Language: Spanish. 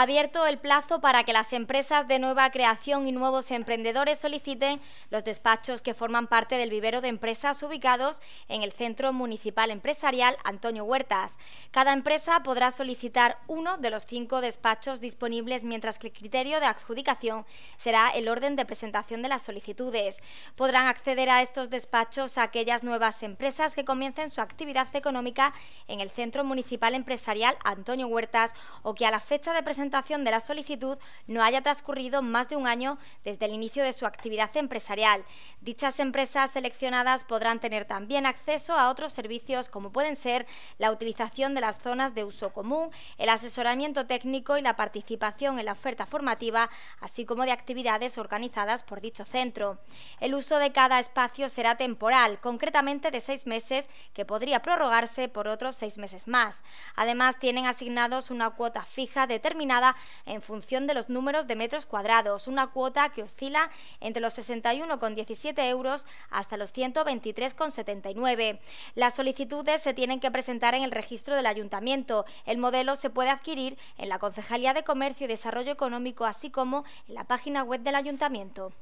abierto el plazo para que las empresas de nueva creación y nuevos emprendedores soliciten los despachos que forman parte del vivero de empresas ubicados en el Centro Municipal Empresarial Antonio Huertas. Cada empresa podrá solicitar uno de los cinco despachos disponibles, mientras que el criterio de adjudicación será el orden de presentación de las solicitudes. Podrán acceder a estos despachos aquellas nuevas empresas que comiencen su actividad económica en el Centro Municipal Empresarial Antonio Huertas o que a la fecha de presentación presentación de la solicitud no haya transcurrido más de un año desde el inicio de su actividad empresarial. Dichas empresas seleccionadas podrán tener también acceso a otros servicios como pueden ser la utilización de las zonas de uso común, el asesoramiento técnico y la participación en la oferta formativa, así como de actividades organizadas por dicho centro. El uso de cada espacio será temporal, concretamente de seis meses, que podría prorrogarse por otros seis meses más. Además, tienen asignados una cuota fija en función de los números de metros cuadrados, una cuota que oscila entre los 61,17 euros hasta los 123,79. Las solicitudes se tienen que presentar en el registro del ayuntamiento. El modelo se puede adquirir en la Concejalía de Comercio y Desarrollo Económico, así como en la página web del ayuntamiento.